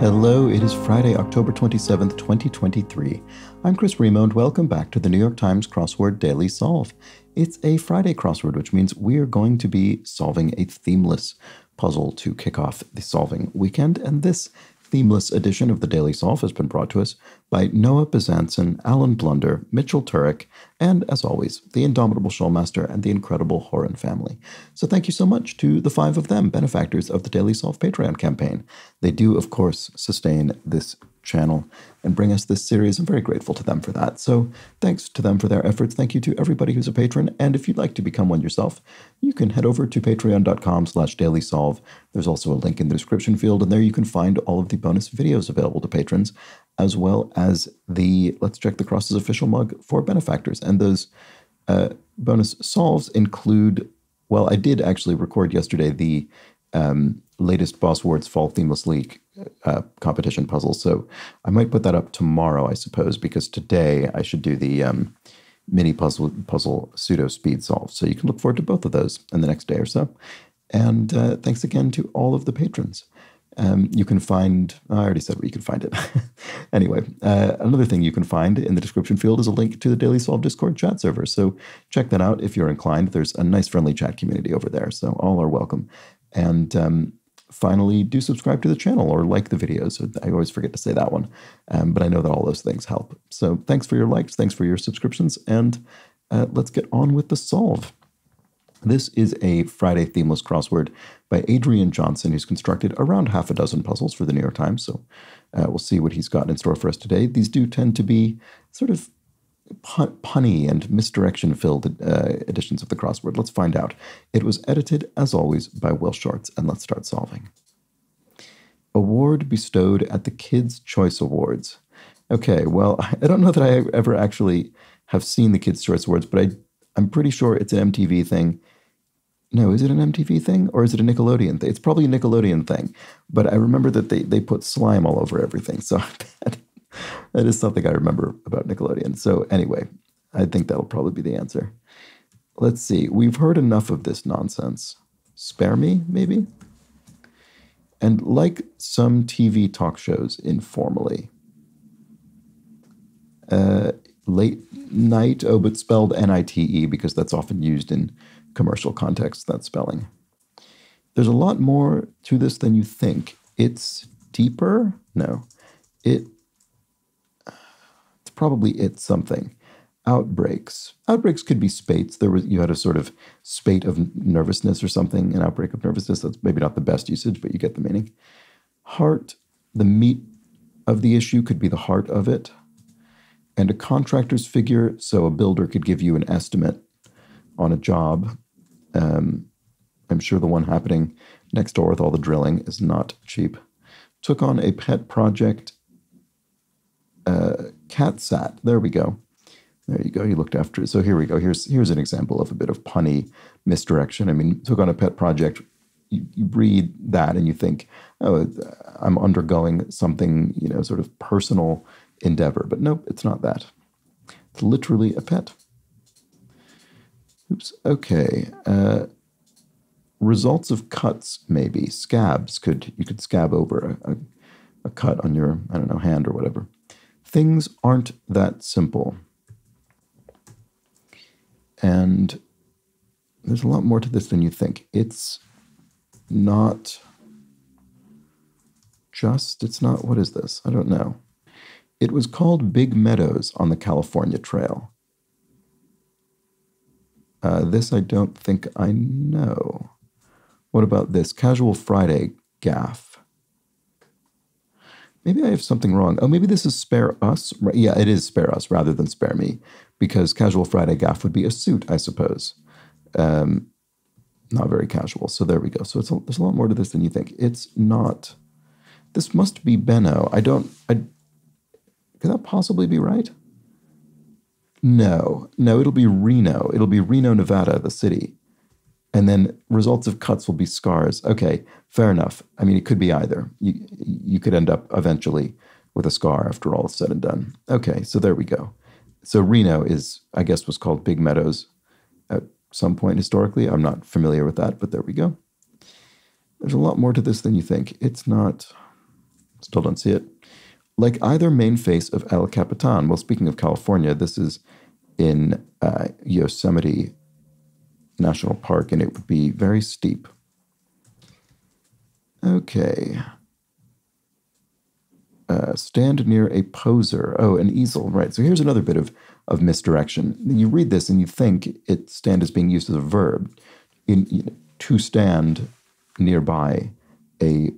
Hello, it is Friday, October 27th, 2023. I'm Chris Remo, and welcome back to the New York Times Crossword Daily Solve. It's a Friday crossword, which means we are going to be solving a themeless puzzle to kick off the solving weekend, and this themeless edition of the Daily Solve has been brought to us by Noah Bezanson, Alan Blunder, Mitchell Turek, and, as always, the indomitable Showmaster and the incredible Horan family. So thank you so much to the five of them, benefactors of the Daily Solve Patreon campaign. They do, of course, sustain this channel and bring us this series. I'm very grateful to them for that. So thanks to them for their efforts. Thank you to everybody who's a patron. And if you'd like to become one yourself, you can head over to patreon.com slash dailysolve. There's also a link in the description field, and there you can find all of the bonus videos available to patrons, as well as the Let's Check the Crosses official mug for benefactors. And those uh, bonus solves include, well, I did actually record yesterday the um, latest Boswords Fall Themeless League uh, competition puzzle. So I might put that up tomorrow, I suppose, because today I should do the um, mini puzzle puzzle pseudo speed solve. So you can look forward to both of those in the next day or so. And uh, thanks again to all of the patrons. Um, you can find, I already said where you can find it. anyway, uh, another thing you can find in the description field is a link to the Daily Solve Discord chat server. So check that out if you're inclined. There's a nice, friendly chat community over there. So all are welcome. And um, finally, do subscribe to the channel or like the videos. I always forget to say that one, um, but I know that all those things help. So thanks for your likes, thanks for your subscriptions, and uh, let's get on with the solve. This is a Friday themeless crossword by Adrian Johnson, who's constructed around half a dozen puzzles for the New York Times. So uh, we'll see what he's got in store for us today. These do tend to be sort of pun- punny and misdirection filled uh, editions of the crossword. Let's find out. It was edited, as always, by Will Shortz, and let's start solving. Award bestowed at the Kids' Choice Awards. Okay, well, I don't know that I ever actually have seen the Kids' Choice Awards, but I, I'm pretty sure it's an MTV thing. No, is it an MTV thing or is it a Nickelodeon thing? It's probably a Nickelodeon thing, but I remember that they, they put slime all over everything. So that is something I remember about Nickelodeon. So, anyway, I think that'll probably be the answer. Let's see. We've heard enough of this nonsense. Spare me, maybe? And like some TV talk shows informally, uh, late night, oh, but spelled N I T E because that's often used in commercial contexts, that spelling. There's a lot more to this than you think. It's deeper. No, it probably it's something. Outbreaks. Outbreaks could be spates. There was you had a sort of spate of nervousness or something, an outbreak of nervousness. That's maybe not the best usage, but you get the meaning. Heart, the meat of the issue could be the heart of it. And a contractor's figure, so a builder could give you an estimate on a job. Um, I'm sure the one happening next door with all the drilling is not cheap. Took on a pet project uh, CatSat. There we go. There you go. You looked after it. So here we go. Here's here's an example of a bit of punny misdirection. I mean, took on a pet project. You, you read that and you think, oh, I'm undergoing something, you know, sort of personal endeavor. But nope, it's not that. It's literally a pet. Oops. Okay. Uh, results of cuts, maybe scabs. Could you could scab over a, a, a cut on your I don't know hand or whatever. Things aren't that simple. And there's a lot more to this than you think. It's not just, it's not, what is this? I don't know. It was called Big Meadows on the California Trail. Uh, this I don't think I know. What about this? Casual Friday gaff. Maybe I have something wrong. Oh, maybe this is spare us. Yeah, it is spare us rather than spare me, because casual Friday gaff would be a suit, I suppose. Um, not very casual. So there we go. So it's a, there's a lot more to this than you think. It's not. This must be Benno. I don't. I could that possibly be right? No, no. It'll be Reno. It'll be Reno, Nevada, the city and then results of cuts will be scars. Okay, fair enough. I mean, it could be either. You you could end up eventually with a scar after all is said and done. Okay, so there we go. So Reno is, I guess, was called Big Meadows at some point historically. I'm not familiar with that, but there we go. There's a lot more to this than you think. It's not. Still don't see it. Like either main face of El Capitan. Well, speaking of California, this is in uh, Yosemite National Park, and it would be very steep. Okay. Uh, stand near a poser. Oh, an easel, right. So here's another bit of, of misdirection. You read this and you think it stand is being used as a verb. In, you know, to stand nearby a,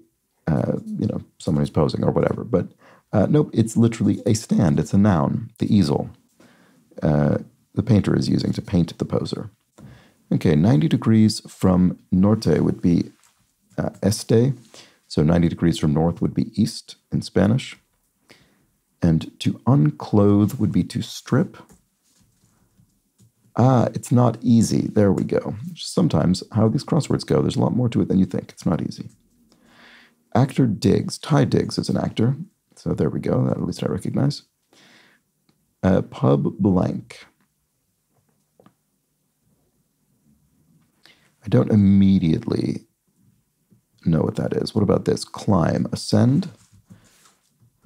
uh, you know, someone who's posing or whatever. But uh, nope, it's literally a stand. It's a noun, the easel. Uh, the painter is using to paint the poser. Okay, 90 degrees from norte would be uh, este. So 90 degrees from north would be east in Spanish. And to unclothe would be to strip. Ah, it's not easy. There we go. Sometimes how these crosswords go, there's a lot more to it than you think. It's not easy. Actor Diggs. Taye Diggs is an actor. So there we go. That at least I recognize. Uh, pub blank. I don't immediately know what that is. What about this? Climb, ascend.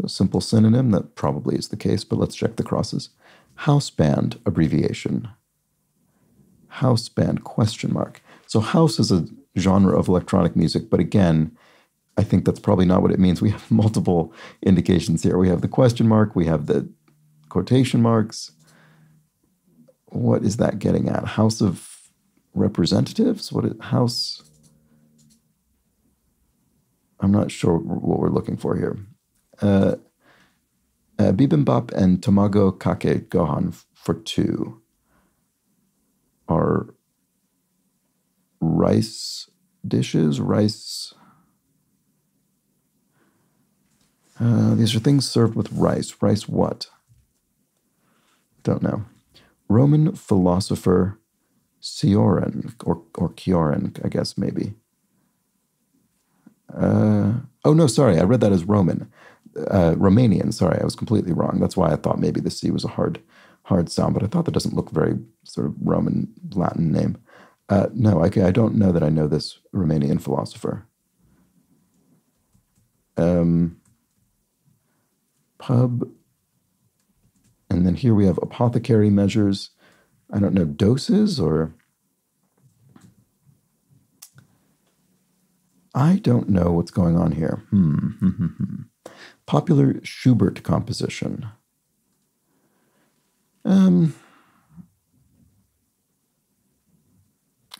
A simple synonym, that probably is the case, but let's check the crosses. House band abbreviation. House band question mark. So house is a genre of electronic music, but again, I think that's probably not what it means. We have multiple indications here. We have the question mark, we have the quotation marks. What is that getting at? House of representatives? What is house? I'm not sure what we're looking for here. Uh, uh, bibimbap and tamago kake gohan for two are rice dishes, rice. Uh, these are things served with rice. Rice what? Don't know. Roman philosopher Sioran or or Kioran, I guess maybe. Uh, oh no, sorry, I read that as Roman, uh, Romanian. Sorry, I was completely wrong. That's why I thought maybe the C was a hard, hard sound. But I thought that doesn't look very sort of Roman Latin name. Uh, no, I, I don't know that I know this Romanian philosopher. Um, pub, and then here we have apothecary measures. I don't know doses or I don't know what's going on here. Hmm. Popular Schubert composition. Um,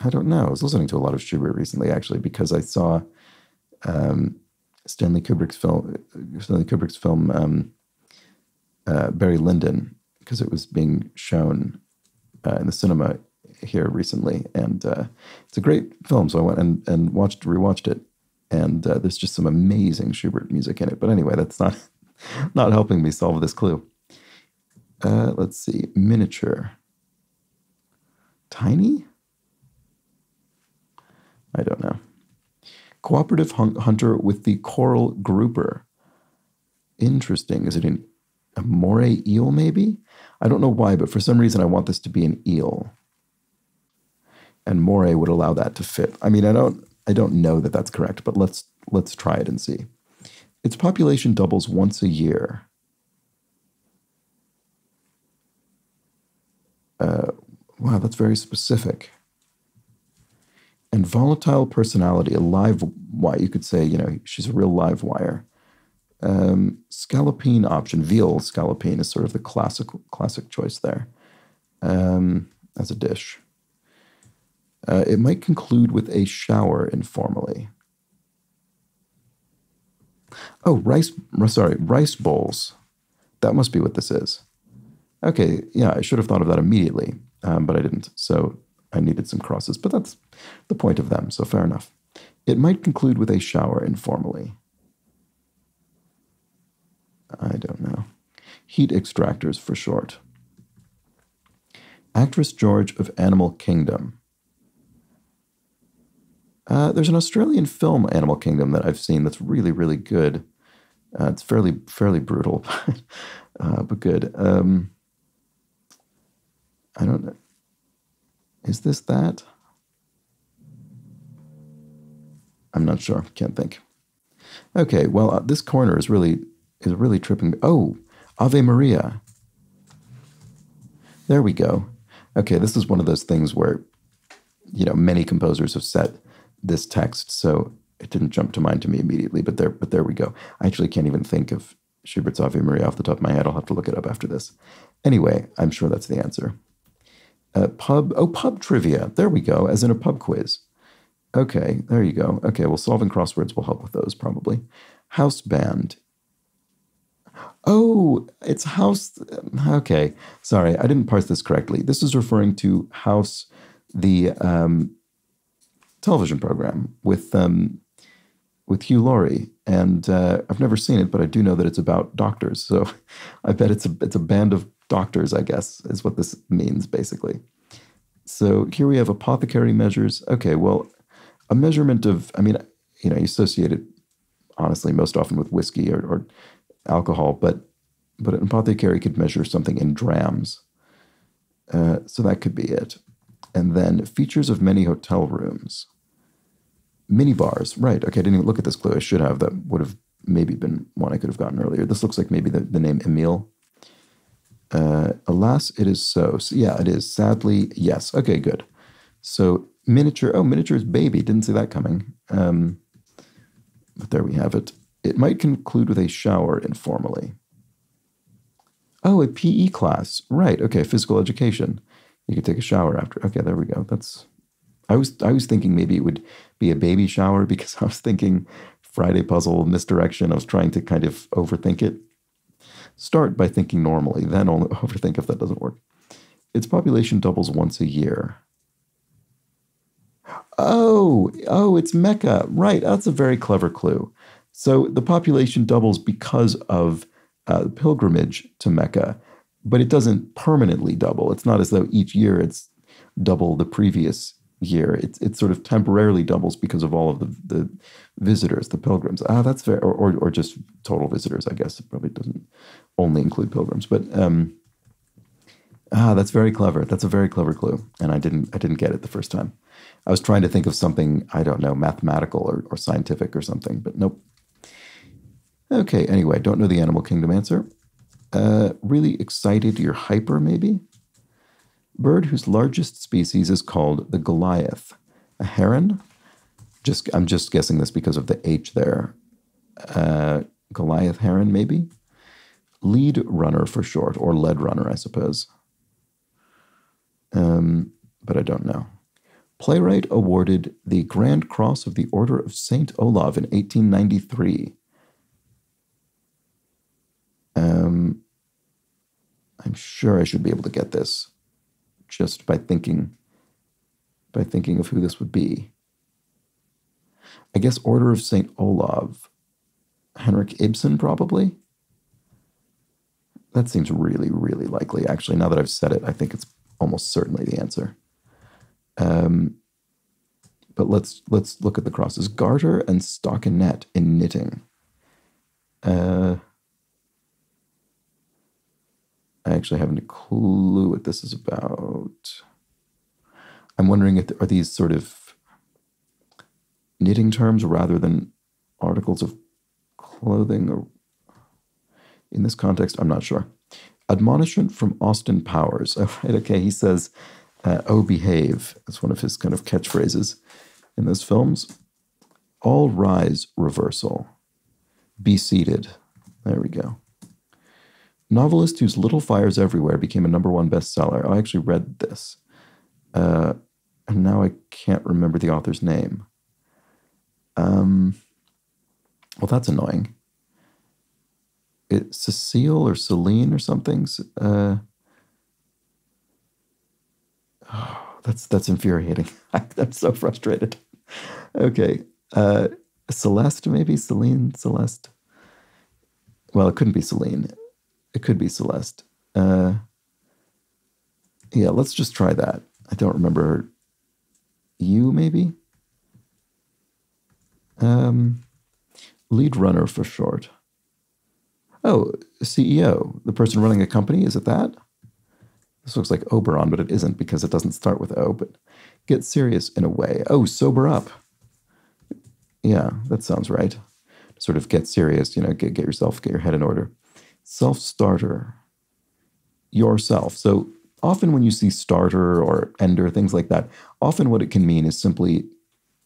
I don't know. I was listening to a lot of Schubert recently, actually, because I saw um, Stanley Kubrick's film, Stanley Kubrick's film um, uh, Barry Lyndon, because it was being shown uh, in the cinema here recently, and uh, it's a great film. So I went and, and watched rewatched it, and uh, there's just some amazing Schubert music in it. But anyway, that's not not helping me solve this clue. Uh, let's see, miniature, tiny. I don't know. Cooperative hun- hunter with the coral grouper. Interesting. Is it an, a moray eel, maybe? I don't know why, but for some reason I want this to be an eel and moray would allow that to fit. I mean, I don't I don't know that that's correct, but let's let's try it and see. Its population doubles once a year. Uh, wow, that's very specific. And volatile personality, a live wire. You could say, you know, she's a real live wire. Um, scallopine option, veal scallopine is sort of the classic classic choice there um, as a dish. Uh, it might conclude with a shower informally. Oh, rice, sorry, rice bowls. That must be what this is. Okay, yeah, I should have thought of that immediately, um, but I didn't. So I needed some crosses, but that's the point of them, so fair enough. It might conclude with a shower informally. I don't know. Heat extractors for short. Actress George of Animal Kingdom. Uh, there's an Australian film, Animal Kingdom, that I've seen that's really, really good. Uh, it's fairly, fairly brutal, uh, but good. Um, I don't know. Is this that? I'm not sure. Can't think. Okay, well, uh, this corner is really is really tripping. Oh, Ave Maria. There we go. Okay, this is one of those things where, you know, many composers have set this text, so it didn't jump to mind to me immediately. But there, but there we go. I actually can't even think of Schubert's Ave Maria off the top of my head. I'll have to look it up after this. Anyway, I'm sure that's the answer. Uh, pub, oh, pub trivia. There we go, as in a pub quiz. Okay, there you go. Okay, well, solving crosswords will help with those probably. House band. Oh, it's house. Okay, sorry, I didn't parse this correctly. This is referring to House, the um, television program with um, with Hugh Laurie, and uh, I've never seen it, but I do know that it's about doctors. So I bet it's a it's a band of doctors. I guess is what this means basically. So here we have apothecary measures. Okay, well, a measurement of I mean, you know, you associate it honestly most often with whiskey or, or alcohol, but but an apothecary could measure something in drams. Uh, so that could be it. And then features of many hotel rooms. Mini bars, right. Okay, I didn't even look at this clue. I should have. That would have maybe been one I could have gotten earlier. This looks like maybe the, the name Emil. Uh, alas, it is so. so. Yeah, it is. Sadly, yes. Okay, good. So miniature. Oh, miniature's baby. Didn't see that coming. Um, but there we have it. It might conclude with a shower informally. Oh, a PE class. Right. Okay. Physical education. You could take a shower after. Okay. There we go. That's. I was I was thinking maybe it would be a baby shower because I was thinking Friday puzzle misdirection. I was trying to kind of overthink it. Start by thinking normally, then only overthink if that doesn't work. Its population doubles once a year. Oh, oh, it's Mecca. Right. That's a very clever clue. So the population doubles because of uh, pilgrimage to Mecca, but it doesn't permanently double. It's not as though each year it's double the previous year. It, it sort of temporarily doubles because of all of the, the visitors, the pilgrims. Ah, that's fair. Or, or, or just total visitors, I guess. It probably doesn't only include pilgrims. But um, ah, that's very clever. That's a very clever clue. And I didn't I didn't get it the first time. I was trying to think of something, I don't know, mathematical or, or scientific or something, but nope. Okay, anyway, don't know the animal kingdom answer. Uh, really excited, you're hyper, maybe? Bird whose largest species is called the Goliath. A heron? Just I'm just guessing this because of the H there. Uh, Goliath heron, maybe? Lead runner for short, or lead runner, I suppose. Um, but I don't know. Playwright awarded the Grand Cross of the Order of St. Olav in 1893. Um, I'm sure I should be able to get this just by thinking by thinking of who this would be. I guess Order of St. Olav. Henrik Ibsen, probably? That seems really, really likely. Actually, now that I've said it, I think it's almost certainly the answer. Um, but let's let's look at the crosses: garter and stockinette in knitting. Uh, I actually haven't a clue what this is about. I'm wondering if are these sort of knitting terms rather than articles of clothing or in this context, I'm not sure. Admonishment from Austin Powers. Oh, right, okay. He says, uh, "Oh, behave." That's one of his kind of catchphrases in those films. All rise reversal. Be seated. There we go. Novelist whose Little Fires Everywhere became a number one bestseller. I actually read this. Uh, and now I can't remember the author's name. Um, well, that's annoying. It, Cecile or Celine or something. Uh, oh, that's that's infuriating. I'm so frustrated. Okay, uh, Celeste maybe Celine Celeste. Well, it couldn't be Celine. It could be Celeste. Uh, yeah, let's just try that. I don't remember. You maybe. Um, lead runner for short. Oh, CEO, the person running a company. Is it that? This looks like Oberon, but it isn't because it doesn't start with O. But get serious in a way. Oh, sober up. Yeah, that sounds right. sort of get serious, you know, get, get yourself, get your head in order. Self starter, yourself. So often when you see starter or ender, things like that, often what it can mean is simply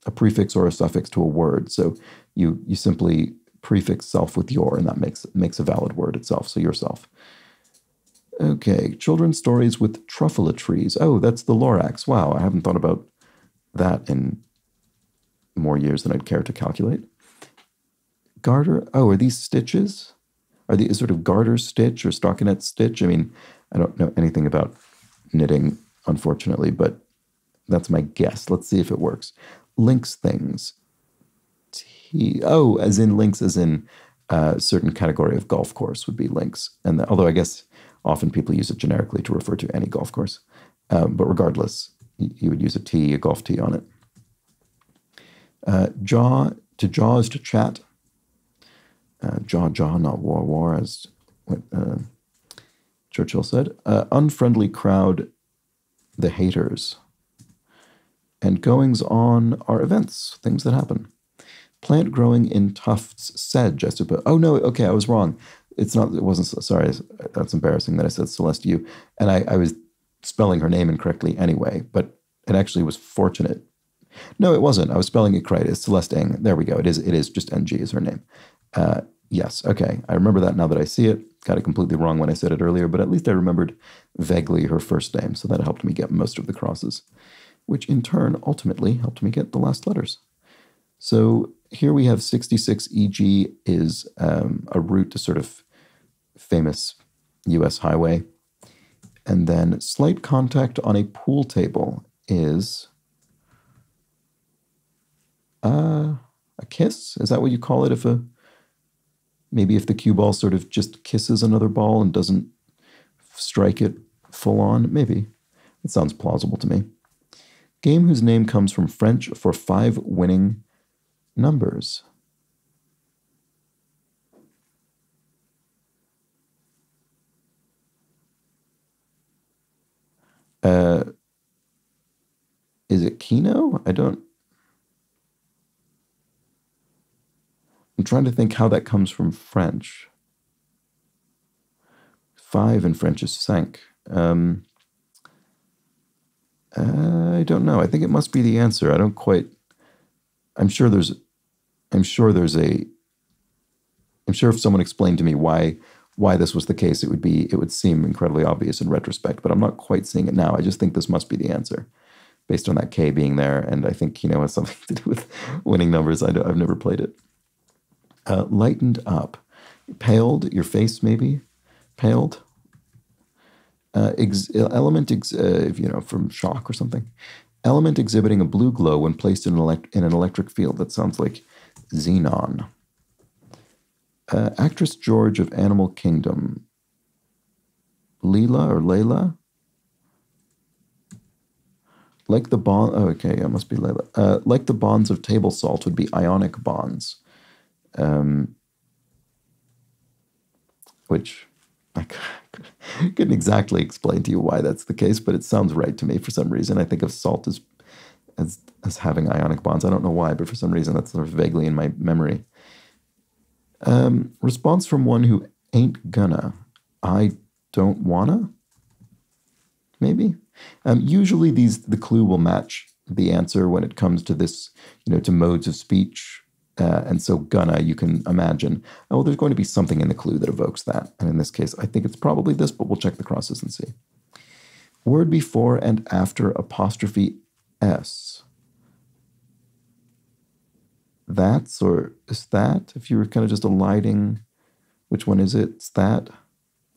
a prefix or a suffix to a word. So you you simply prefix self with your, and that makes makes a valid word itself. So yourself. Okay, children's stories with Truffula trees. Oh, that's the Lorax. Wow, I haven't thought about that in more years than I'd care to calculate. Garter. Oh, are these stitches? Are these sort of garter stitch or stockinette stitch? I mean, I don't know anything about knitting, unfortunately, but that's my guess. Let's see if it works. Links things. T. Oh, as in links, as in a uh, certain category of golf course would be links. And the, although I guess often people use it generically to refer to any golf course, um, but regardless, you would use a T, a golf tee on it. Uh, jaw to jaw is to chat. Uh, jaw jaw, not war war, as uh, Churchill said. Uh, unfriendly crowd, the haters. And goings on are events, things that happen. Plant growing in tufts, sedge, I suppose. Oh no, okay, I was wrong. It's not. It wasn't. Sorry, that's embarrassing that I said Celeste you, and I, I was spelling her name incorrectly anyway. But it actually was fortunate. No, it wasn't. I was spelling it correct. It's Celeste Ng. There we go. It is. It is just Ng is her name. Uh, yes. Okay. I remember that now that I see it. Got it completely wrong when I said it earlier, but at least I remembered vaguely her first name, so that helped me get most of the crosses, which in turn ultimately helped me get the last letters. So here we have 66 EG is um, a route to sort of famous US highway. And then slight contact on a pool table is uh, a kiss. Is that what you call it if a Maybe if the cue ball sort of just kisses another ball and doesn't strike it full on, maybe. It sounds plausible to me. Game whose name comes from French for five winning numbers. Uh, is it Keno? I don't. I'm trying to think how that comes from French. Five in French is cinq. Um, I don't know. I think it must be the answer. I don't quite. I'm sure there's. I'm sure there's a. I'm sure if someone explained to me why why this was the case, it would be it would seem incredibly obvious in retrospect. But I'm not quite seeing it now. I just think this must be the answer, based on that K being there, and I think you know has something to do with winning numbers. I I've never played it uh, lightened up, paled, your face maybe paled. Uh, ex- element, ex- uh, you know, from shock or something. Element exhibiting a blue glow when placed in an, elect- in an electric field. That sounds like xenon. Uh, actress George of Animal Kingdom. Leela or Layla? Like the bond, oh, okay, it must be Layla. Uh, like the bonds of table salt would be ionic bonds um, which I couldn't exactly explain to you why that's the case, but it sounds right to me for some reason. I think of salt as as as having ionic bonds. I don't know why, but for some reason that's sort of vaguely in my memory. Um, response from one who ain't gonna. I don't wanna. Maybe. Um, usually, these the clue will match the answer when it comes to this, you know, to modes of speech uh, and so gonna, you can imagine, oh, there's going to be something in the clue that evokes that. And in this case, I think it's probably this, but we'll check the crosses and see. Word before and after apostrophe S. That's or is that? If you were kind of just eliding, which one is it? It's that?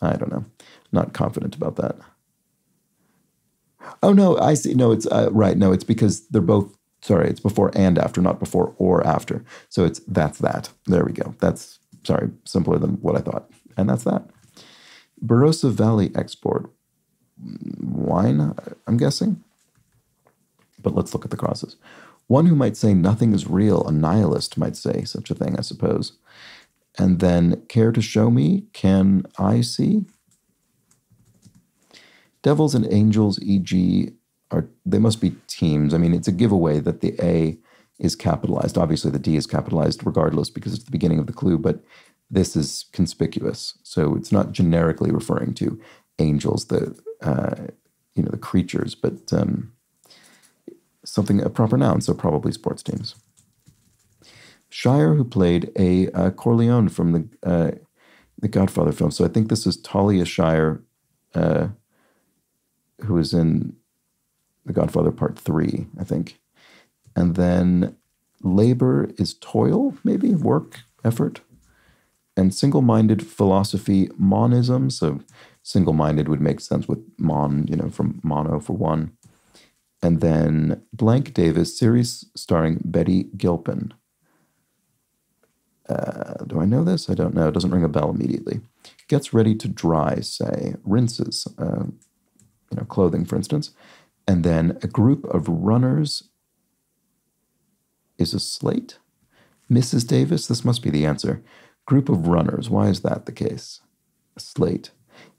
I don't know. Not confident about that. Oh no, I see. No, it's uh, right. No, it's because they're both sorry, it's before and after, not before or after. So it's that's that. There we go. That's sorry, simpler than what I thought. And that's that. Barossa Valley export wine, I'm guessing. But let's look at the crosses. One who might say nothing is real, a nihilist might say such a thing, I suppose. And then care to show me, can I see? Devils and angels, e.g., are they must be teams. I mean, it's a giveaway that the A is capitalized. Obviously, the D is capitalized regardless because it's the beginning of the clue, but this is conspicuous. So it's not generically referring to angels, the uh, you know the creatures, but um, something a proper noun. So probably sports teams. Shire, who played a uh, Corleone from the uh, the Godfather film. So I think this is Talia Shire, uh, who was in the Godfather Part Three, I think, and then labor is toil, maybe work, effort, and single-minded philosophy, monism. So single-minded would make sense with mon, you know, from mono for one. And then Blank Davis series starring Betty Gilpin. Uh, do I know this? I don't know. It doesn't ring a bell immediately. Gets ready to dry, say, rinses, uh, you know, clothing, for instance. And then a group of runners is a slate. Mrs. Davis, this must be the answer. Group of runners. Why is that the case? A slate.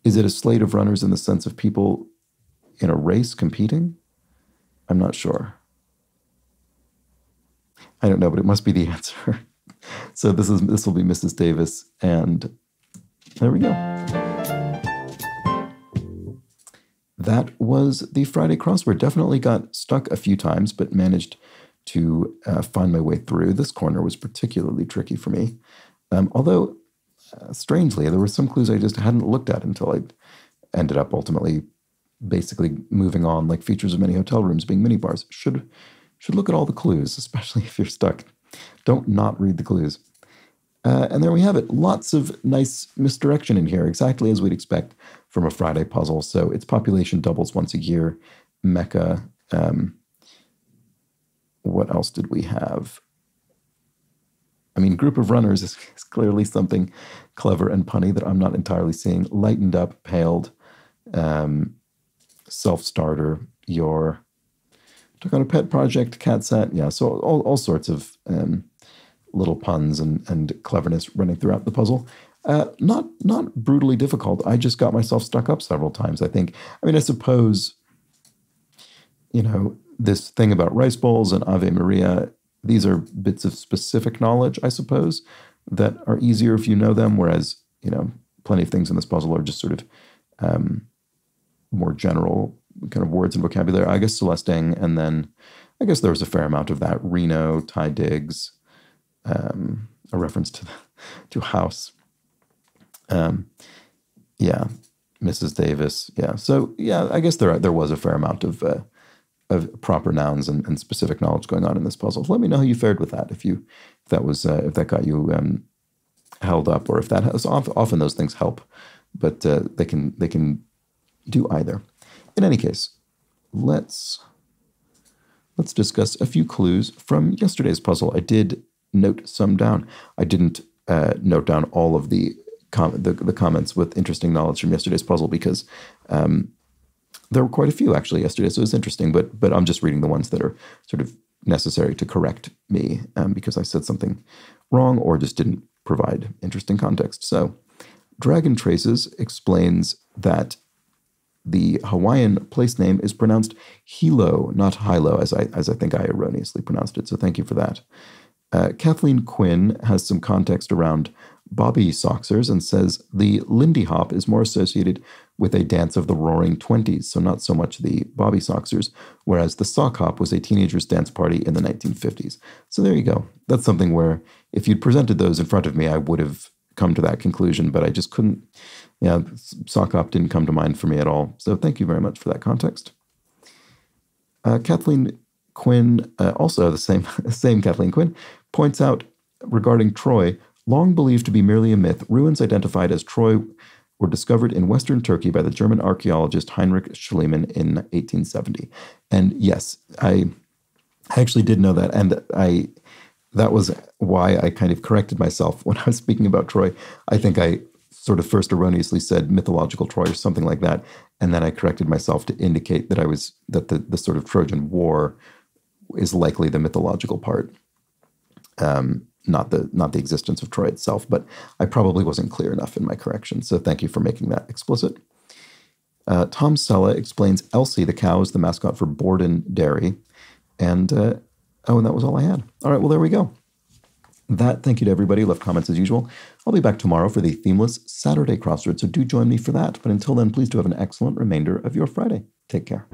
Is it a slate of runners in the sense of people in a race competing? I'm not sure. I don't know, but it must be the answer. so this is this will be Mrs. Davis, and there we go. That was the Friday crossword. Definitely got stuck a few times, but managed to uh, find my way through. This corner was particularly tricky for me. Um, although, uh, strangely, there were some clues I just hadn't looked at until I ended up ultimately basically moving on, like features of many hotel rooms being minibars. Should should look at all the clues, especially if you're stuck. Don't not read the clues. Uh, and there we have it. Lots of nice misdirection in here, exactly as we'd expect from a Friday puzzle. So its population doubles once a year. Mecca. Um, what else did we have? I mean, group of runners is, is, clearly something clever and punny that I'm not entirely seeing. Lightened up, paled, um, self starter, your took on a pet project, cat sat. Yeah, so all, all sorts of um, little puns and, and cleverness running throughout the puzzle. Uh, not not brutally difficult. I just got myself stuck up several times. I think. I mean, I suppose, you know, this thing about rice bowls and Ave Maria. These are bits of specific knowledge, I suppose, that are easier if you know them. Whereas, you know, plenty of things in this puzzle are just sort of um, more general kind of words and vocabulary. I guess Celeste Ng, and then I guess there was a fair amount of that. Reno, Taye Diggs, um, a reference to to House. Um, yeah, Mrs. Davis. Yeah, so yeah, I guess there there was a fair amount of uh, of proper nouns and, and, specific knowledge going on in this puzzle. let me know how you fared with that. If you if that was uh, if that got you um, held up, or if that has often those things help, but uh, they can they can do either. In any case, let's let's discuss a few clues from yesterday's puzzle. I did note some down. I didn't uh, note down all of the, com- the, the comments with interesting knowledge from yesterday's puzzle because um, there were quite a few actually yesterday, so it was interesting. But but I'm just reading the ones that are sort of necessary to correct me um, because I said something wrong or just didn't provide interesting context. So, Dragon Traces explains that the Hawaiian place name is pronounced Hilo, not Hilo, as I, as I think I erroneously pronounced it. So thank you for that. Uh, Kathleen Quinn has some context around Bobby Soxers and says the Lindy Hop is more associated with a dance of the roaring 20s, so not so much the Bobby Soxers, whereas the Sock Hop was a teenager's dance party in the 1950s. So there you go. That's something where if you'd presented those in front of me, I would have come to that conclusion, but I just couldn't yeah, sock hop didn't come to mind for me at all. So thank you very much for that context. Uh, Kathleen Quinn, uh, also the same same Kathleen Quinn, points out regarding Troy, long believed to be merely a myth, ruins identified as Troy were discovered in Western Turkey by the German archaeologist Heinrich Schliemann in 1870. And yes, I, I actually did know that, and I that was why I kind of corrected myself when I was speaking about Troy. I think I sort of first erroneously said mythological Troy or something like that, and then I corrected myself to indicate that I was that the the sort of Trojan War is likely the mythological part, um, not the not the existence of Troy itself. But I probably wasn't clear enough in my correction, so thank you for making that explicit. Uh, Tom Sella explains Elsie the cow is the mascot for Borden Dairy, and uh, Oh, and that was all I had. All right, well, there we go. That, thank you to everybody left comments as usual. I'll be back tomorrow for the themeless Saturday crossword, so do join me for that. But until then, please do have an excellent remainder of your Friday. Take care.